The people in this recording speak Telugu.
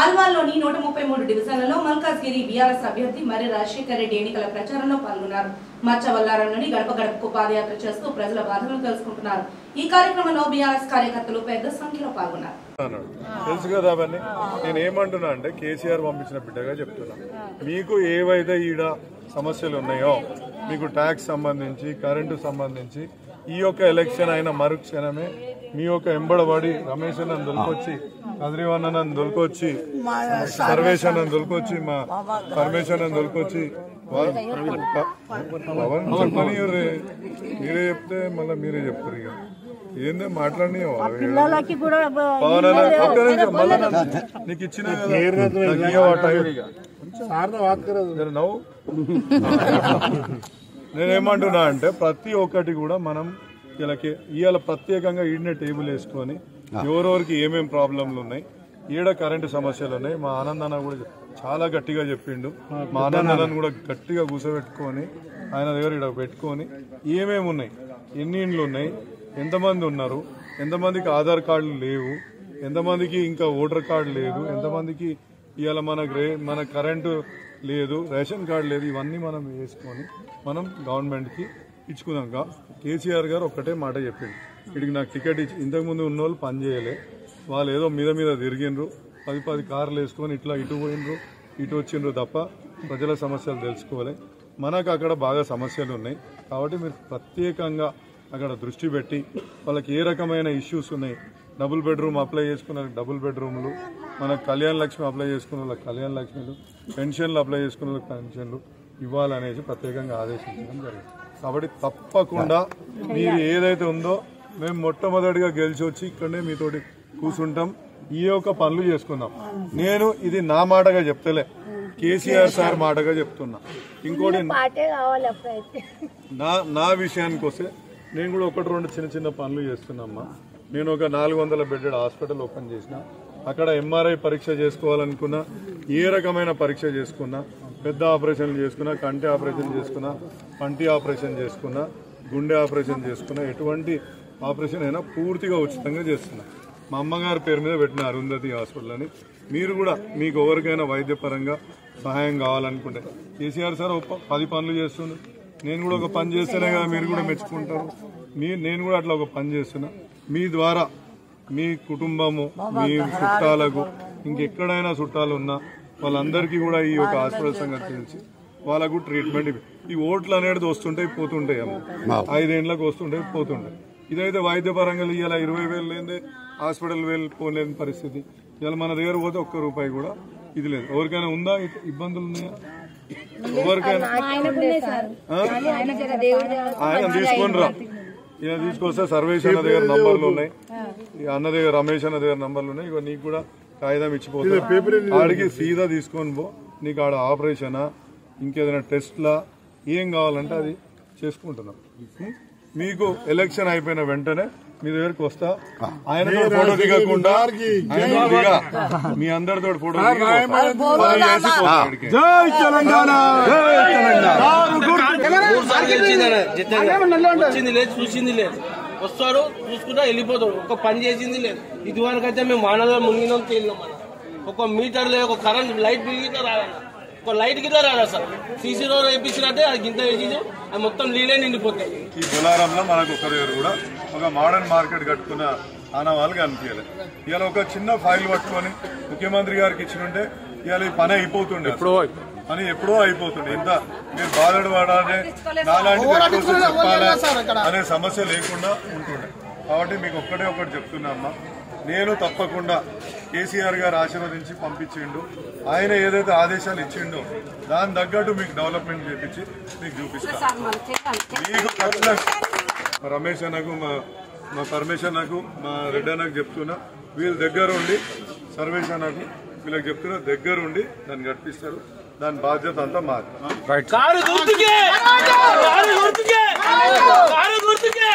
ఆల్వాల్లోని నూట ముప్పై మూడు డివిజన్లలో మల్కాజ్గిరి బీఆర్ఎస్ అభ్యర్థి మర్రి రాజశేఖర్ రెడ్డి ఎన్నికల ప్రచారంలో పాల్గొన్నారు. మచ్చవల్లారంలోని గడప గడపకు పాదయాత్ర చేస్తూ ప్రజల బాధలను తెలుసుకుంటున్నారు. ఈ కార్యక్రమంలో బీఆర్ఎస్ కార్యకర్తలు పెద్ద సంఖ్యలో పాల్గొన్నారు. తెలుసు కదా అవన్నీ. నేను ఏమంటున్నా అంటే కేసీఆర్ పంపించిన బిడ్డగా చెప్తున్నా. మీకు ఏవైతే ఈడ సమస్యలు ఉన్నాయో మీకు ట్యాక్స్ సంబంధించి కరెంటు సంబంధించి ఈ యొక్క ఎలక్షన్ అయిన మరుక్షణమే మీ యొక్క ఎంబడబడి రమేష్ అన్న దొరికొచ్చి కదిరివన్న నన్ను దొరికొచ్చి సర్వేష్ అన్న దొరికొచ్చి మా పరమేశ్వర్ అన్న దొరికొచ్చి పవన్ చెప్పని మీరే చెప్తే మళ్ళీ మీరే చెప్తారు ఇక. ఏందో మాట్లాడి పిల్లలకి కూడా పవన్ అన్న ఒక్క నిమిషం, మళ్ళా నీకు ఇచ్చిన నవ్వు. నేనేమంటున్నా అంటే ప్రతి ఒక్కటి కూడా మనం వీళ్ళకి ఇవాళ ప్రత్యేకంగా ఈడనే టేబుల్ వేసుకొని ఎవరెవరికి ఏమేం ప్రాబ్లంలు ఉన్నాయి ఈడ కరెంటు సమస్యలు ఉన్నాయి. మా ఆనంద్ అన్న కూడా చాలా గట్టిగా చెప్పిండు. మా ఆనంద్ అన్నను కూడా గట్టిగా కూర్చోబెట్టుకొని ఆయన దగ్గర ఇక్కడ పెట్టుకొని ఏమేమి ఉన్నాయి ఎన్ని ఇండ్లు ఉన్నాయి ఎంతమంది ఉన్నారు ఎంతమందికి ఆధార్ కార్డులు లేవు ఎంతమందికి ఇంకా ఓటర్ కార్డు లేదు ఎంతమందికి ఇవాళ మన గ్రే మన కరెంటు లేదు రేషన్ కార్డు లేదు ఇవన్నీ మనం వేసుకొని మనం గవర్నమెంట్కి ఇచ్చుకున్నాక కేసీఆర్ గారు ఒక్కటే మాట చెప్పింది వీడికి నాకు టికెట్ ఇచ్చి ఇంతకుముందు ఉన్న వాళ్ళు పని చేయలే. వాళ్ళు ఏదో మీద మీద తిరిగిండ్రు. పది పది కార్లు వేసుకొని ఇట్లా ఇటు పోయినరు ఇటు వచ్చిండ్రు తప్ప ప్రజల సమస్యలు తెలుసుకోవాలి మనకు అక్కడ బాగా సమస్యలు ఉన్నాయి. కాబట్టి మీరు ప్రత్యేకంగా అక్కడ దృష్టి పెట్టి వాళ్ళకి ఏ రకమైన ఇష్యూస్ ఉన్నాయి? డబుల్ బెడ్రూమ్ అప్లై చేసుకున్న డబుల్ బెడ్రూమ్లు. మన కళ్యాణ లక్ష్మి అప్లై చేసుకున్న వాళ్ళకి కళ్యాణ లక్ష్మిలు. పెన్షన్లు అప్లై చేసుకున్న వాళ్ళకి పెన్షన్లు. ఇవ్వాలనేసి ప్రత్యేకంగా ఆదేశించడం జరిగింది. కాబట్టి తప్పకుండా మీరు ఏదైతే ఉందో మేము మొట్టమొదటిగా గెలిచి వచ్చి ఇక్కడనే మీతోటి కూర్చుంటాం ఈ యొక్క పనులు చేసుకుందాం. నేను ఇది నా మాటగా చెప్తలే. కేసీఆర్ సార్ మాటగా చెప్తున్నా. ఇంకోటి నా నా విషయానికి వస్తే నేను కూడా ఒకటి రెండు చిన్న చిన్న పనులు చేస్తున్నామ్మా. నేను ఒక నాలుగు వందల బెడ్డెడ్ హాస్పిటల్ ఓపెన్ చేసిన. అక్కడ ఎంఆర్ఐ పరీక్ష చేసుకోవాలనుకున్నా ఏ రకమైన పరీక్ష చేసుకున్నా పెద్ద ఆపరేషన్లు చేసుకున్నా కంటి ఆపరేషన్ చేసుకున్నా పంటి ఆపరేషన్ చేసుకున్నా గుండె ఆపరేషన్ చేసుకున్నా ఎటువంటి ఆపరేషన్ అయినా పూర్తిగా ఉచితంగా చేస్తున్నా. మా అమ్మగారి పేరు మీద పెట్టిన అరుంధతి హాస్పిటల్ అని. మీరు కూడా మీకు ఎవరికైనా వైద్యపరంగా సహాయం కావాలనుకుంటే. కేసీఆర్ సార్ ఒక పది పనులు చేస్తుండ్రు నేను కూడా ఒక పని చేస్తేనే కదా మీరు కూడా మెచ్చుకుంటారు. మీ నేను కూడా అట్లా ఒక పని చేస్తున్నా. మీ ద్వారా మీ కుటుంబము మీ చుట్టాలకు ఇంకెక్కడైనా చుట్టాలు ఉన్నా వాళ్ళందరికీ కూడా ఈ యొక్క హాస్పిటల్ సంగతి తెలిసి వాళ్ళకు ట్రీట్మెంట్ ఈ ఓట్లు అనేది వస్తుంటాయి పోతుంటాయి అమ్మ. ఐదేళ్ళకు వస్తుంటాయి పోతుంటాయి. ఇదైతే వైద్యపరంగా ఇవాళ ఇరవై వేలు లేదే హాస్పిటల్ వేలు పోలేని పరిస్థితి. ఇవాళ మన దగ్గర పోతే ఒక్క రూపాయి కూడా ఇది లేదు. ఎవరికైనా ఉందా? ఇబ్బందులు ఉన్నాయా? ఎవరికైనా? ఆయన తీసుకొని రా ఈయన తీసుకొస్తే సర్వేష్ అన్న దగ్గర నంబర్లు ఉన్నాయి. ఈ అన్న దగ్గర రమేష్ అన్న దగ్గర నంబర్లు ఉన్నాయి. ఇక నీకు కూడా కాగితం ఇచ్చిపోతా ఆడికి సీదా తీసుకొని పో నీకు ఆడ ఆపరేషనా ఇంకేదైనా టెస్ట్లా ఏం కావాలంటే అది చేసుకుంటున్నాం? మీకు ఎలక్షన్ అయిపోయిన వెంటనే మీ దగ్గరికి వస్తా ఆయనతో ఫోటో దిగకుండా ఆయన దిగా మీ అందరితో ఫోటో దిగి వస్తాడు చూసుకుంటా వెళ్ళిపోతాడు ఒక పని చేసింది లేదు. ఇది వరకు అయితే మేము వానలో మునిగినాం తేలినాం అన్న. ఒక మీటర్ లేదు ఒక కరెంట్ లైట్ బిల్ గిట్లా రాదన్న. ఒక లైట్ గిట్లా రాదా సార్. సీసీ రోడ్ వేయించినట్టే అది గింత వేసి అది మొత్తం నీళ్ళే నిండిపోతాయి. ఈ బొలారంలో మనకు ఒక దగ్గర కూడా ఒక మోడర్న్ మార్కెట్ కట్టుకున్న ఆనవాళ్ళు కనిపించలేదు ఇవాళ ఒక చిన్న ఫైల్ పట్టుకొని ముఖ్యమంత్రి గారికి ఇచ్చినుంటే ఇవాళ ఈ పని అయిపోతుండే. పని ఎప్పుడో అయిపోతుండే ఇంత మీరు బాధడు పడాలి నాలాంటి చెప్పాలా అనే సమస్య లేకుండా ఉంటుండే. కాబట్టి మీకు ఒక్కటే ఒకటి చెప్తున్నా అమ్మా. నేను తప్పకుండా కేసీఆర్ గారు ఆశీర్వదించి పంపించిండు. ఆయన ఏదైతే ఆదేశాలు ఇచ్చిండో దాని తగ్గట్టు మీకు డెవలప్మెంట్ చేపించి మీకు చూపిస్తాను మీకు రమేష్ అన్నకు మా మా పరమేశ్ అన్నకు మా రెడ్డి అన్నకు చెప్తున్నా. వీళ్ళ దగ్గర ఉండి సర్వేష్ అన్నకు వీళ్ళకి చెప్తున్నా దగ్గర ఉండి దాన్ని గడిపిస్తారు. దాని బాధ్యత అంతా మాది కారు గుర్తుకే కారు గుర్తుకే కారు గుర్తుకే